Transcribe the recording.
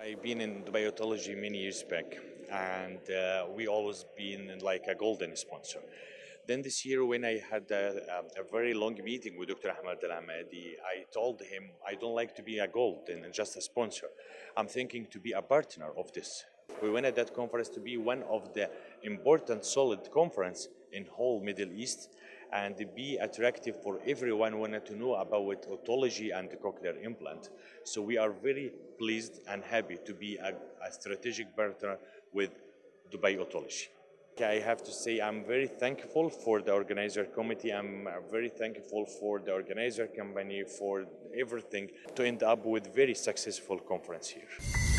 I've been in Dubai Otology many years back, and uh, we always been like a golden sponsor. Then this year, when I had a, a, a very long meeting with Dr. Ahmed Al Amadi, I told him I don't like to be a gold and just a sponsor. I'm thinking to be a partner of this. We wanted that conference to be one of the important, solid conference in whole Middle East and be attractive for everyone who wanted to know about otology and the cochlear implant. So we are very pleased and happy to be a, a strategic partner with Dubai Otology. I have to say I'm very thankful for the organizer committee. I'm very thankful for the organizer company for everything to end up with very successful conference here.